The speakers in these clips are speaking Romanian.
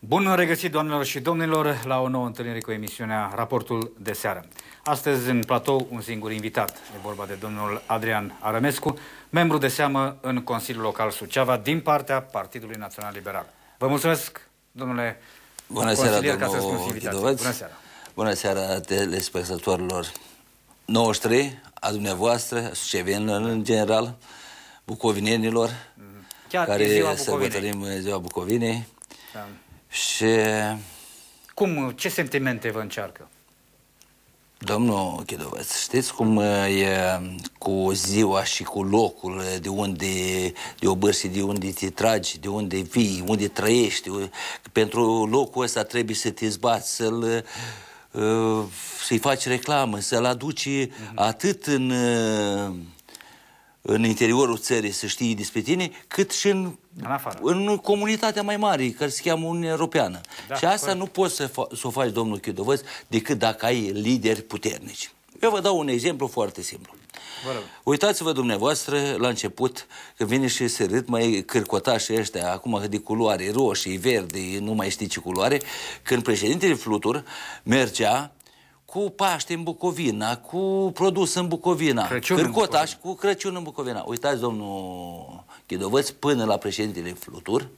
Bun regăsit, doamnelor și domnilor, la o nouă întâlnire cu emisiunea Raportul de seară. Astăzi, în platou, un singur invitat. E vorba de domnul Adrian Arămescu, membru de seamă în Consiliul Local Suceava, din partea Partidului Național Liberal. Vă mulțumesc, domnule Bună seara, domnul Bună seara. Bună seara telespectatorilor noștri, a dumneavoastră, sucevenilor în general, bucovinenilor, Chiar care sărbătorim ziua Bucovinei. Da. Și... Cum, ce sentimente vă încearcă? Domnul Chidovăț, știți cum e cu ziua și cu locul de unde de obârsi, de unde te tragi, de unde vii, unde trăiești. Pentru locul ăsta trebuie să te zbați, să-l să-i faci reclamă, să-l aduci uh -huh. atât în în interiorul țării să știi despre tine, cât și în, în, în comunitatea mai mare, care se cheamă Uniunea Europeană. Da, și asta corect. nu poți să, să o faci, domnul Chidovăț, decât dacă ai lideri puternici. Eu vă dau un exemplu foarte simplu. Uitați-vă dumneavoastră la început, că vine și se râd mai cârcotași ăștia, acum de culoare roșii, verde, nu mai știi ce culoare, când președintele Flutur mergea cu Paște în Bucovina, cu produs în Bucovina, Crăciun Cârcotaș și cu Crăciun în Bucovina. Uitați, domnul Chidovăț, până la președintele Flutur,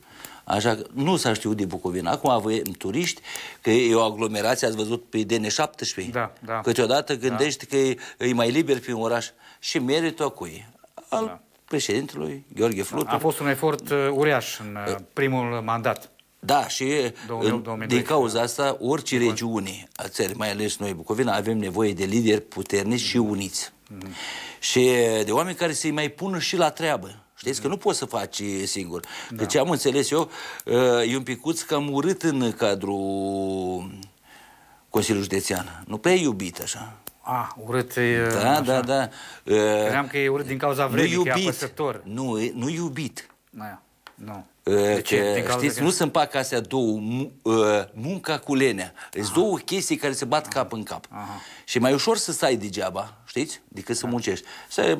Așa că nu s-a știut de Bucovina. Acum avem turiști, că e o aglomerație, ați văzut pe DN17. Da, da. Câteodată gândești da. că e, e mai liber pe un oraș. Și meritul a cui? Al da. președintelui Gheorghe Flutur. A fost un efort uh, uriaș în uh, primul mandat. Da, și 2008, din cauza asta, orice regiune a țării, mai ales noi, Bucovina, avem nevoie de lideri puternici și uniți. Mm -hmm. Și de oameni care să-i mai pună și la treabă. Știți mm -hmm. că nu poți să faci singur. Da. Deci am înțeles eu, e un picuț cam urât în cadrul Consiliului Județean. Nu prea iubit așa. Ah, urât e... Da, așa. da, da. Credeam că e urât din cauza vremii, nu iubit. că e Nu, nu iubit. Da, nu. De ce? Că, știți, că... nu se împacă astea două, munca cu lenea. Sunt două chestii care se bat Aha. cap în cap. Aha. Și mai ușor să stai degeaba, știți, decât să da. muncești. Să,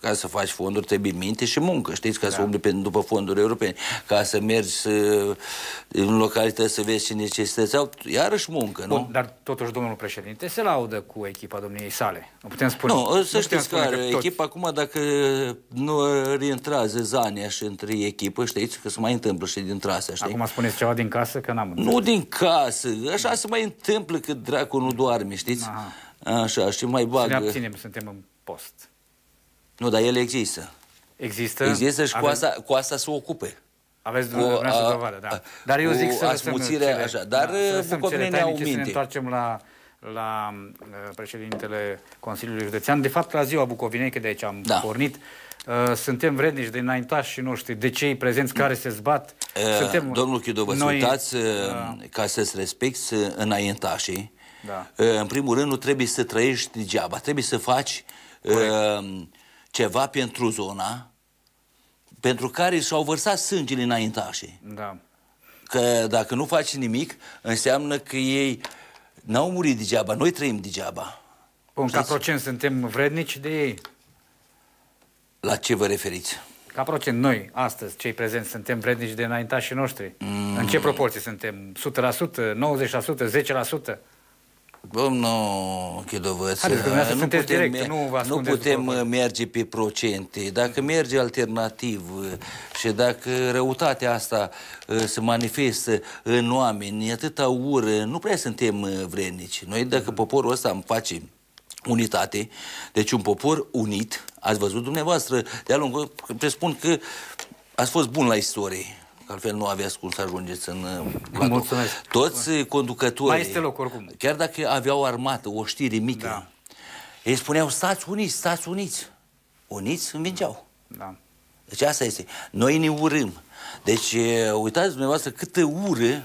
ca să faci fonduri trebuie minte și muncă, știți, ca da. să umbli pe, după fonduri europene. Ca să mergi să, în localități să vezi ce necesități au, iarăși muncă, nu? Bun, dar totuși domnul președinte se laudă cu echipa domniei sale. Nu putem spune. Nu, să nu știți că are echipa acum, dacă nu reintrează Zania și între echipă, știți, că se mai întâmplă și din trasea, știi? Acum spuneți ceva din casă, că n-am Nu din casă, așa se mai întâmplă că dracu nu doarme, știți? Aha. Așa, și mai bagă... Să ne abținem, suntem în post. Nu, dar el există. Există? Există și Avem... cu, asta, cu asta se ocupe. Aveți dumneavoastră dovadă, da. Dar eu zic să asmuțire, cele, așa. Dar da, bucovinenii au minte. Să ne întoarcem la, la uh, președintele Consiliului Județean. De fapt, la ziua Bucovinei, că de aici am da. pornit, Uh, suntem vrednici de înaintașii noștri, de cei prezenți care se zbat. Uh, suntem Domnul Chiudo, vă noi, uitați, uh, ca să-ți respecti înaintașii, da. uh, în primul rând nu trebuie să trăiești degeaba, trebuie să faci uh, ceva pentru zona pentru care și-au vărsat sângele înaintașii. Da. Că dacă nu faci nimic, înseamnă că ei n-au murit degeaba, noi trăim degeaba. Bun, ca procent suntem vrednici de ei. La ce vă referiți? Ca procent, noi, astăzi, cei prezenți, suntem vrednici de înaintașii noștri? Mm. În ce proporție suntem? 100%, 90%, 10%? Domnul Chidovăț, nu putem, direct, nu, nu putem merge pe procente. Dacă merge alternativ și dacă răutatea asta uh, se manifestă în oameni, atâta ură, nu prea suntem uh, vrednici. Noi, dacă mm. poporul ăsta îmi face unitate, deci un popor unit, ați văzut dumneavoastră, de-a lungul, presupun că ați fost bun la istorie, că altfel nu aveați cum să ajungeți în uh, Mulțumesc. Toți conducătorii, Mai este loc oricum. chiar dacă aveau armată, o știre mică, da. ei spuneau, stați uniți, stați uniți. Uniți învingeau. Da. Deci asta este. Noi ne urâm. Deci, uitați dumneavoastră câtă ură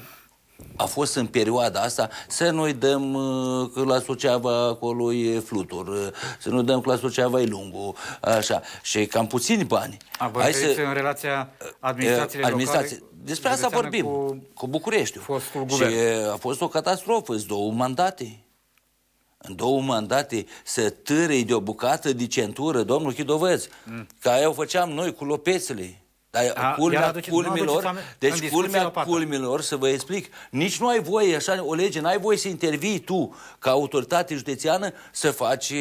a fost în perioada asta să nu-i dăm uh, că la Suceava acolo e flutur, uh, să nu dăm că la Suceava e lungul, așa. Și cam puțini bani. A, Hai să... în relația administrației administrație. locale? Despre asta vorbim, cu, cu Bucureștiul. Și a fost o catastrofă, sunt două mandate. În două mandate să târei de o bucată de centură, domnul Chidovăț, mm. ca eu făceam noi cu lopețele. Dar A, culmea culmilor, deci culmea culmilor, să vă explic, nici nu ai voie, așa, o lege, n-ai voie să intervii tu, ca autoritate județeană, să faci...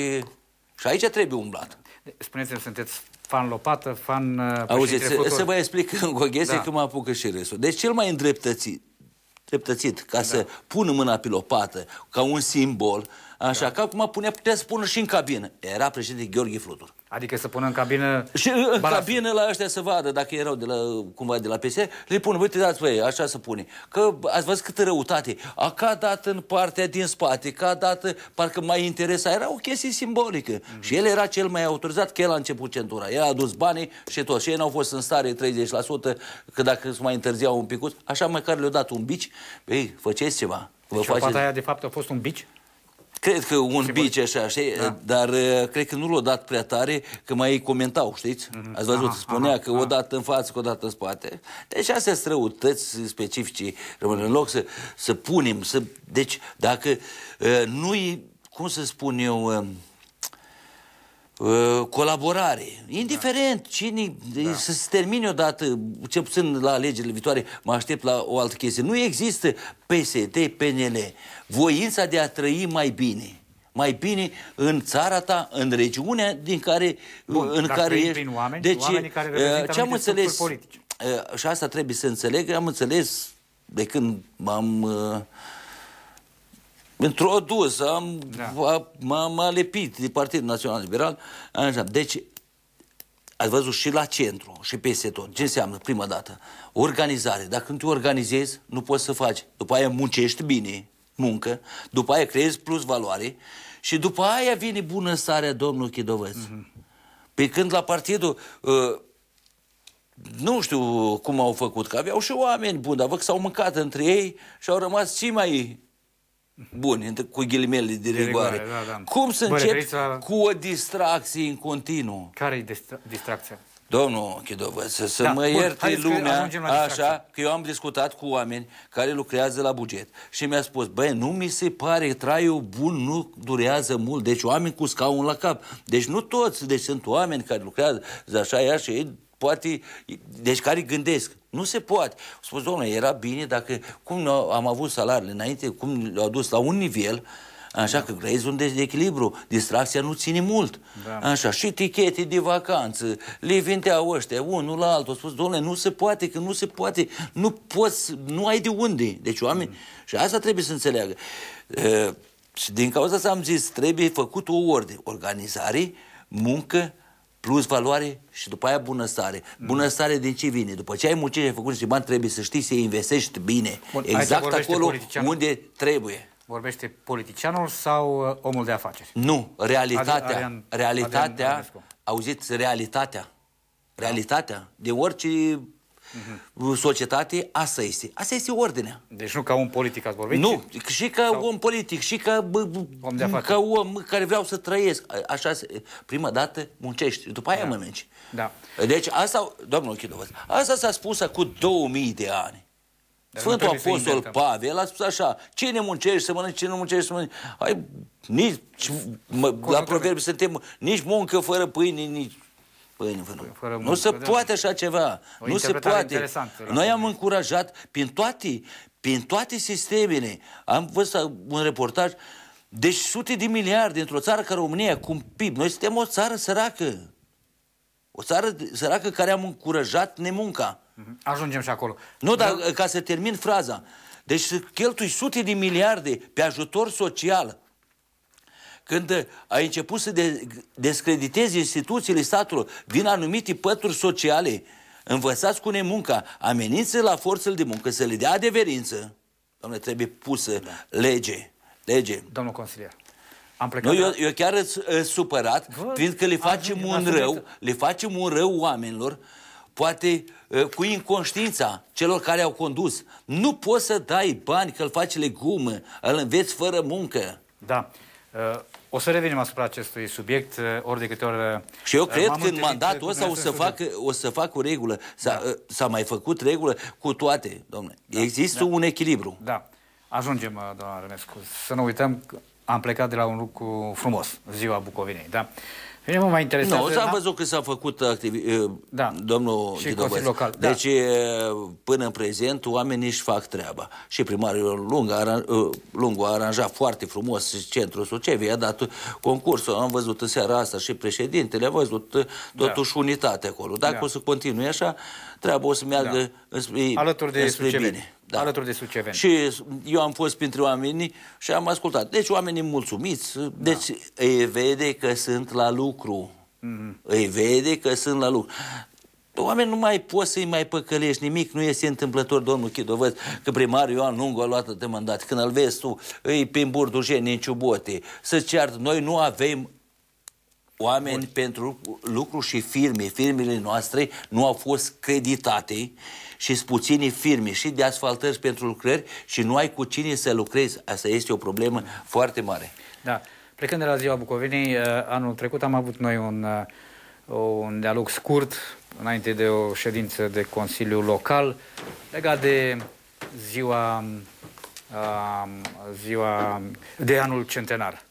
Și aici trebuie umblat. Spuneți-mi, sunteți fan lopată, fan uh, Auziți, să, să vă explic în Goghese da. că mă apucă și restul. Deci cel mai îndreptățit, dreptățit, ca da. să pună mâna pe lopată, ca un simbol, așa, da. ca acum punea, putea să pună și în cabină. Era președinte Gheorghe Flutur. Adică să pună în cabină... Și în balast. cabină la ăștia să vadă, dacă erau de la, cumva de la PS, le pun, uite, dați voi, așa să pune. Că ați văzut câtă răutate. A, ca dat în partea din spate, ca dat, parcă mai interesa. Era o chestie simbolică. Mm-hmm. Și el era cel mai autorizat, că el a început centura. El a adus banii și tot. Și ei n-au fost în stare 30%, că dacă se mai întârziau un picuț, așa măcar le-au dat un bici. Ei, făceți ceva. Vă deci faceți... aia, de fapt, a fost un bici? Cred că un bici așa, știi? Da. Dar uh, cred că nu l-a dat prea tare, că mai comentau, știți? Mm-hmm. Ați văzut, aha, spunea aha, că aha. o dată în față, că o dată în spate. Deci astea sunt răutăți specifice. Rămân în loc să, să punem, să... Deci, dacă uh, nu-i, cum să spun eu... Uh, Uh, colaborare. Indiferent da. cine da. să se termine odată, ce puțin la alegerile viitoare, mă aștept la o altă chestie. Nu există PSD, PNL. Voința de a trăi mai bine. Mai bine în țara ta, în regiunea din care, Bun, în care ești. Prin oameni, deci, oamenii care uh, ce am înțeles, politici. Uh, și asta trebuie să înțeleg, am înțeles de când m-am uh, introdus, am, da. m-am alepit de Partidul Național Liberal. Așa. Deci, ați văzut și la centru, și peste tot. Ce înseamnă, prima dată? Organizare. Dacă nu te organizezi, nu poți să faci. După aia muncești bine, muncă, după aia creezi plus valoare și după aia vine bună starea domnul Chidovăț. Mm-hmm. Pe când la partidul, uh, nu știu cum au făcut, că aveau și oameni buni, dar văd că s-au mâncat între ei și au rămas și mai buni, cu ghilimele de, de rigoare. rigoare da, da. Cum să încep la... cu o distracție în continuu? Care e distracția? Domnul Chidovă, să, să da, mă ierte lumea așa, că eu am discutat cu oameni care lucrează la buget și mi-a spus, băi, nu mi se pare traiul bun, nu durează mult, deci oameni cu scaun la cap. Deci nu toți, deci sunt oameni care lucrează așa, ea și ei poate, deci care gândesc. Nu se poate. Spus, domnule, era bine dacă, cum am avut salariile înainte, cum le-au dus la un nivel, Așa că creezi un dezechilibru, distracția nu ține mult. Da. Așa, și tichete de vacanță, le vindeau ăștia, unul la altul. spus, domnule, nu se poate, că nu se poate, nu poți, nu ai de unde. Deci oameni, mm. și asta trebuie să înțeleagă. E, și din cauza asta am zis, trebuie făcut o ordine, organizare, muncă, plus valoare și după aia bunăstare. Mm. Bunăstare din ce vine? După ce ai muncit și ai făcut și bani, trebuie să știi să investești bine. Bun, exact acolo unde trebuie. Vorbește politicianul sau uh, omul de afaceri? Nu, realitatea. Adrian, realitatea, Adrian auziți, realitatea. Realitatea de orice uh-huh. societate, asta este. Asta este ordinea. Deci nu ca un politic ați vorbit? Nu, ci... și ca sau... om politic, și ca, bă, om de ca om care vreau să trăiesc. Așa, prima dată muncești, după aia da. mănânci. Da. Deci asta, domnul Chidovăț, asta s-a spus cu 2000 de ani. Dar Sfântul Apostol Pavel a spus așa, cine muncește să mănânci, cine nu muncește să mănânci. Hai, nici, mă, la proverbi suntem nici muncă fără pâine, nici pâine fără, fără muncă. Nu se da. poate așa ceva. O nu se poate. Noi am încurajat prin toate, prin toate sistemele. Am văzut un reportaj deci sute de miliarde într-o țară ca România, cu un PIB. Noi suntem o țară săracă. O țară săracă care am încurajat nemunca. Mhm. Ajungem și acolo. Nu, dar da? ca să termin fraza. Deci să cheltui sute de miliarde pe ajutor social. Când ai început să de, descreditezi instituțiile statului din anumite pături sociale, învățați cu nemunca, amenință la forțele de muncă să le dea adeverință, doamne, trebuie pusă da. lege. Lege. Domnul consilier. Am plecat nu, eu, eu chiar îți supărat, fiindcă le facem un rău, le facem un rău oamenilor, poate uh, cu inconștiința celor care au condus. Nu poți să dai bani că îl faci legumă, îl înveți fără muncă. Da. Uh, o să revenim asupra acestui subiect, uh, ori de câte ori... Și eu cred că în mandatul ăsta o să, fac, o să fac o regulă. S-a, da. mai făcut regulă cu toate, domnule. Da. Există da. un echilibru. Da. Ajungem, doamna Rănescu. Să nu uităm că am plecat de la un lucru frumos, ziua Bucovinei, da? Mine mă mai interesează... Nu, s-a văzut că s-a făcut activi... da. domnul și Local. Da. Deci, până în prezent, oamenii își fac treaba. Și primarul Lung a, Lungu a aranjat foarte frumos centrul Sucevi, a dat concursul, am văzut în seara asta și președintele, a văzut totuși da. unitate acolo. Dacă da. o să continue așa, treaba o să meargă da. înspre, Alături de înspre bine. Da. Alături de suceveni. Și eu am fost printre oameni și am ascultat. Deci oamenii mulțumiți, da. deci îi vede că sunt la lucru. Mm-hmm. Îi vede că sunt la lucru. Oamenii nu mai poți să-i mai păcălești nimic, nu este întâmplător, domnul Chido, văd că primarul Ioan Lungu a luat de mandat. Când îl vezi tu, îi prin Burdujeni, în Ciubote, să ceartă. Noi nu avem oameni Bun. pentru lucru și firme. Firmele noastre nu au fost creditate și sunt puțini firme și de asfaltări pentru lucrări și nu ai cu cine să lucrezi. Asta este o problemă foarte mare. Da. Plecând de la Ziua Bucovinei, uh, anul trecut am avut noi un, uh, un dialog scurt înainte de o ședință de Consiliu Local legat de ziua, uh, ziua de anul centenar.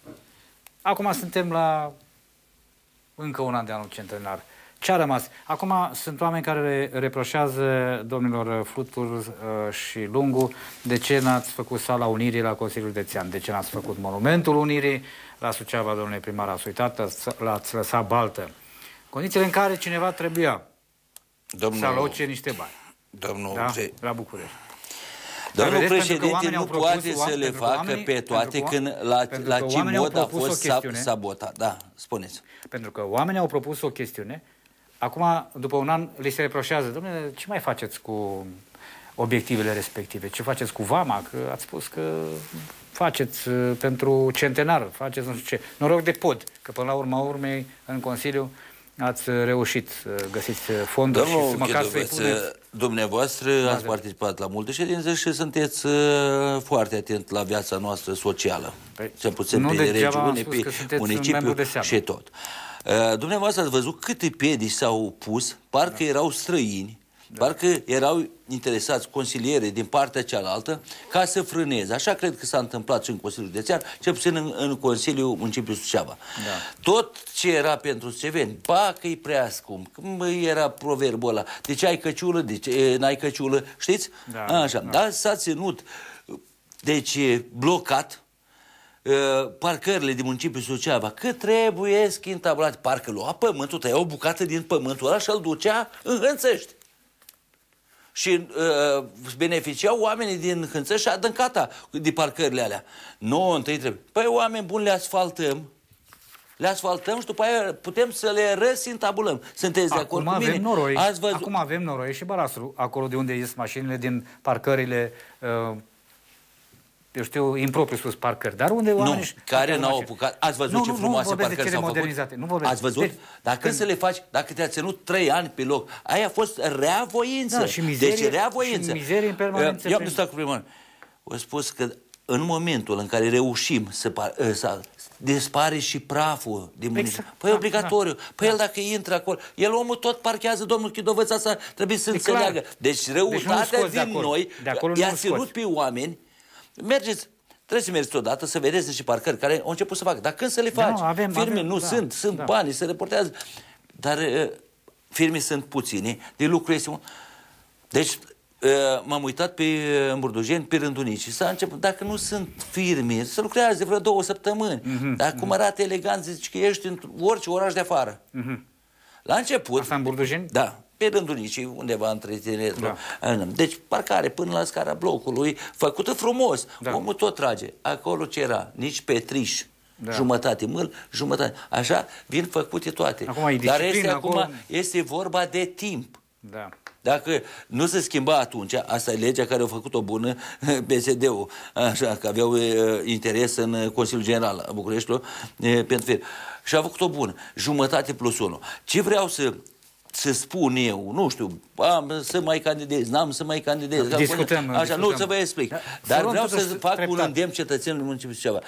Acum suntem la încă un an de anul centenar. Ce a rămas? Acum sunt oameni care reproșează domnilor Flutur uh, și Lungu de ce n-ați făcut sala Unirii la Consiliul Județean, de ce n-ați făcut Monumentul Unirii la Suceava, domnule primar, ați uitat, l-ați lăsat baltă. Condițiile în care cineva trebuia Domnul... să aloce niște bani. Domnul... Da? La București. Domnul vedeți, președinte nu poate să le facă oamenii, pe toate că, când la, la ce mod a fost sabotat. Da, spuneți. Pentru că oamenii au propus o chestiune Acum, după un an, li se reproșează, domnule, ce mai faceți cu obiectivele respective? Ce faceți cu VAMA? Că ați spus că faceți uh, pentru centenar, faceți nu știu ce. Noroc de pod, că până la urma urmei, în Consiliu, ați reușit să găsiți fonduri Domnul și măcar să-i puneți... Dumneavoastră ați participat la multe ședințe și sunteți uh, foarte atent la viața noastră socială. Păi, Cel puțin pe regiune, pe municipiu și tot. Uh, dumneavoastră ați văzut câte piedici s-au pus, parcă da. erau străini, da. parcă erau interesați consiliere din partea cealaltă ca să frâneze. Așa cred că s-a întâmplat și în Consiliul Județean, cel puțin în, în Consiliul Municipiului Suceava. Da. Tot ce era pentru suceveni, ba că e prea scump, că era proverbul ăla, de ce ai căciulă, de ce n-ai căciulă, știți? Da, Așa, da. dar s-a ținut, deci blocat, Uh, parcările din municipiul Suceava, că trebuie schintabulate. Parcă lua pământul, tăia o bucată din pământul ăla și îl ducea în Hânțești. Și uh, beneficiau oamenii din Hânțești și adâncata de parcările alea. Nu, întâi trebuie. Păi oameni buni le asfaltăm, le asfaltăm și după aia putem să le răsintabulăm. Sunteți de acord cu mine? Noroi. Ați văzut... Acum avem noroi și Barastru, acolo de unde ies mașinile din parcările uh, eu știu, impropriu spus parcări, dar unde oamenii... Nu, care n-au apucat... Ați văzut nu, ce frumoase nu parcări s-au făcut? Nu vorbesc. Ați văzut? Deci, dacă când... să le faci, dacă te-a ținut trei ani pe loc, aia a fost rea voință. Da, și mizerie, deci rea voință. Și mizerie în permanență. Eu am stat cu primul Vă spus că în momentul în care reușim să, ă, să dispare și praful din municipiu. Exact. Păi da, obligatoriu. Da, păi da. el dacă intră acolo, el omul tot parchează, domnul Chidovăț, asta trebuie să înțeleagă. Deci răutatea deci din de noi i-a ținut pe oameni. Mergeți, Trebuie să mergeți odată să vedeți niște parcări care au început să facă. Dar când să le faci? Da, avem, firme avem, nu da, sunt, sunt da. bani, se reportează. Dar uh, firme sunt puține, de lucru este un... Deci uh, m-am uitat pe uh, Burdujeni, pe Rândunici și s-a început, dacă nu sunt firme, să lucrează de vreo două săptămâni. Mm-hmm. Dar cum arată elegant, zici că ești în orice oraș de afară. Mm-hmm. La început... Asta în Burdujeni? Da pe Rândunicii, undeva între tineretru. Da. Deci parcare până la scara blocului, făcută frumos. Da. Omul tot trage. Acolo ce era? Nici petriș. Da. Jumătate mâl, jumătate. Așa vin făcute toate. Acum, Dar este acum, acum este vorba de timp. Da. Dacă nu se schimba atunci, asta e legea care a făcut-o bună PSD-ul, așa, că aveau e, interes în Consiliul General al Bucureștiului e, pentru fel. Și a făcut-o bună. Jumătate plus unu. Ce vreau să să spun eu, nu știu, am să mai candidez, n-am să mai candidez. Discutăm. Așa, discutăm. nu să vă explic. Da, Dar vreau să fac treptat. un îndemn cetățenilor municipiului ceva.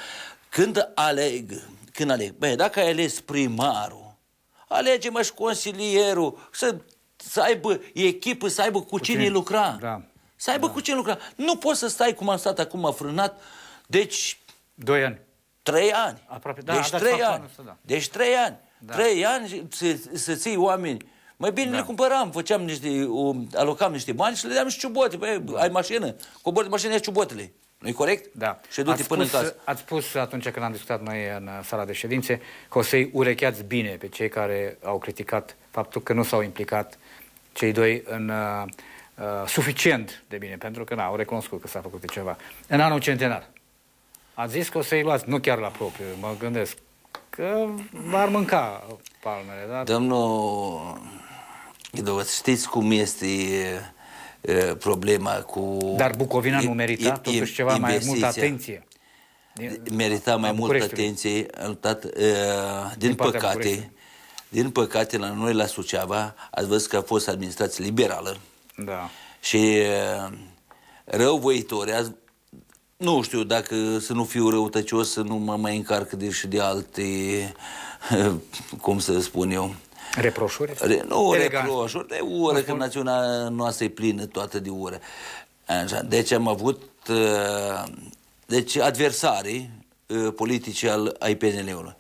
Când aleg, când aleg, băi, dacă ai ales primarul, alege-mă și consilierul, să, să aibă echipă, să aibă cu, cu cine, cine lucra. Da. Să aibă da. cu cine lucra. Nu poți să stai cum am stat acum frânat, deci... Doi ani. Trei ani. Aproape, da, deci trei ani. Asta, da. Deci trei ani. Da. Trei ani să, să ții oameni mai bine da. le cumpăram, făceam niște, um, alocam niște bani și le deam și ciubote. Băi, da. ai mașină, cobori de mașină, ia ciubotele. nu e corect? Da. Și du-te până spus, în casă. Ați spus atunci când am discutat noi în sala de ședințe că o să-i urecheați bine pe cei care au criticat faptul că nu s-au implicat cei doi în uh, uh, suficient de bine, pentru că n-au recunoscut că s-a făcut de ceva. În anul centenar. Ați zis că o să-i luați, nu chiar la propriu, mă gândesc, că v-ar mânca palmele, da? Domnul știți cum este problema cu... Dar Bucovina nu merita e, totuși ceva mai multă atenție. Din, merita mai multă atenție, dat, uh, din, din păcate, din păcate, la noi la Suceava, ați văzut că a fost administrație liberală. Da. Și uh, răuvoitori, azi, nu știu dacă să nu fiu răutăcios, să nu mă mai încarc de și de alte, cum să spun eu, Reproșuri? Re, nu Elegant. reproșuri, de ură, că națiunea noastră e plină toată de ură. Așa. Deci am avut uh, deci adversarii uh, politici al, ai PNL-ului.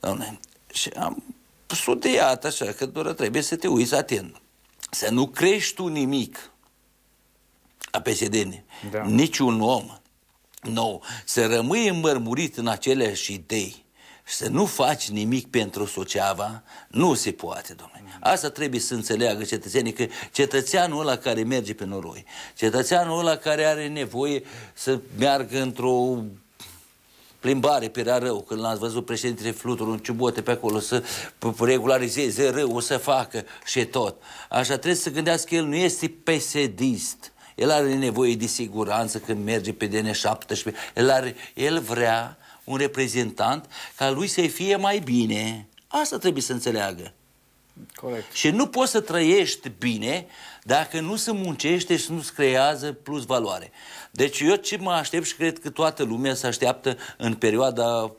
Doamne, și am studiat așa, că doar trebuie să te uiți atent. Să nu crești tu nimic a psd da. niciun om nou, să rămâi înmărmurit în aceleași idei, să nu faci nimic pentru Suceava, nu se poate, domnule. Asta trebuie să înțeleagă cetățenii, că cetățeanul ăla care merge pe noroi, cetățeanul ăla care are nevoie să meargă într-o plimbare pe rău, când l-ați văzut președintele Flutur în ciubote pe acolo, să regularizeze rău, o să facă și tot. Așa trebuie să gândească că el nu este pesedist. El are nevoie de siguranță când merge pe DN17. El, are, el vrea un reprezentant ca lui să fie mai bine. Asta trebuie să înțeleagă. Corect. Și nu poți să trăiești bine dacă nu se muncește și nu se creează plus valoare. Deci eu ce mă aștept și cred că toată lumea se așteaptă în perioada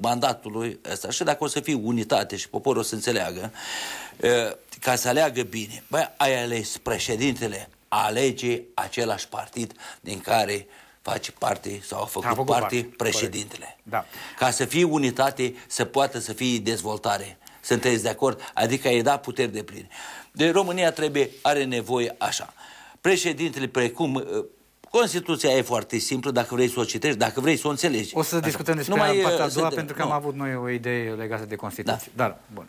mandatului ăsta și dacă o să fie unitate și poporul o să înțeleagă, ca să aleagă bine. Băi, ai ales președintele, alege același partid din care face parte sau a făcut, a făcut parte, parte președintele. Da. Ca să fie unitate, să poată să fie dezvoltare. Sunteți de acord? Adică e da puteri de pline. De România trebuie, are nevoie așa. Președintele, precum uh, Constituția e foarte simplă, dacă vrei să o citești, dacă vrei să o înțelegi. O să discutăm despre Numai, partea a uh, doua, pentru că nu. am avut noi o idee legată de Constituție. Da. Dar, bun.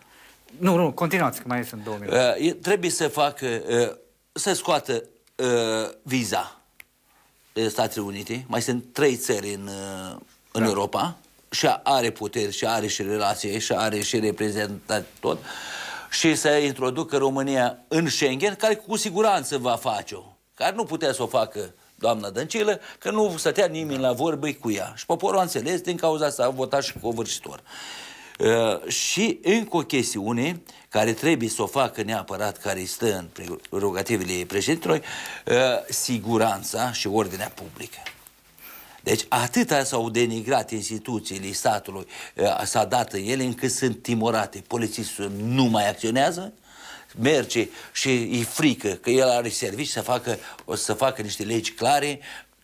Nu, nu, continuați, că mai sunt două minute. Uh, trebuie să facă, uh, să scoată uh, viza Statele Unite, mai sunt trei țări în, uh, în da. Europa și are puteri și are și relații și are și reprezentat tot și să introducă România în Schengen, care cu siguranță va face-o, care nu putea să o facă doamna Dăncilă, că nu stătea nimeni la vorbă cu ea. Și poporul a înțeles, din cauza asta a votat și covârșitor. Uh, și încă o chestiune care trebuie să o facă neapărat, care stă în prerogativele președintelui, uh, siguranța și ordinea publică. Deci atâta s-au denigrat instituțiile statului, uh, s-a dat în ele încât sunt timorate. Polițistul nu mai acționează, merge și e frică că el are servici să facă, o să facă niște legi clare,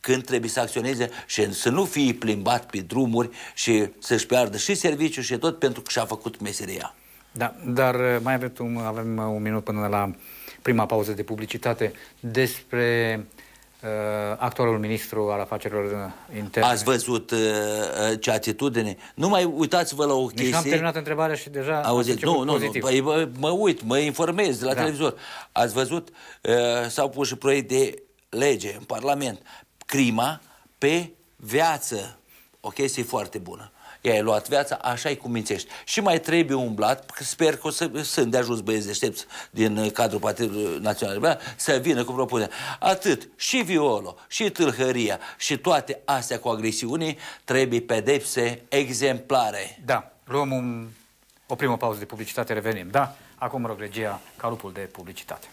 când trebuie să acționeze și să nu fie plimbat pe drumuri și să-și piardă și serviciu și tot pentru că și-a făcut meseria. Da, dar uh, mai avem un, avem uh, un minut până la prima pauză de publicitate despre uh, actualul ministru al afacerilor interne. Ați văzut uh, uh ce atitudine? Nu mai uitați-vă la o chestie. Nici am terminat întrebarea și deja Auziți, nu, nu, pozitiv. nu, păi, mă, mă uit, mă informez de la da. televizor. Ați văzut, uh, s-au pus și proiect de lege în Parlament crima pe viață. O chestie foarte bună. I-ai luat viața, așa e cum mințești. Și mai trebuie umblat, sper că o să sunt de ajuns băieți deștepți din cadrul Partidului Național să vină cu propunere. Atât, și violul, și tâlhăria, și toate astea cu agresiune trebuie pedepse exemplare. Da, luăm un, o primă pauză de publicitate, revenim. Da, acum rog regia ca lupul de publicitate.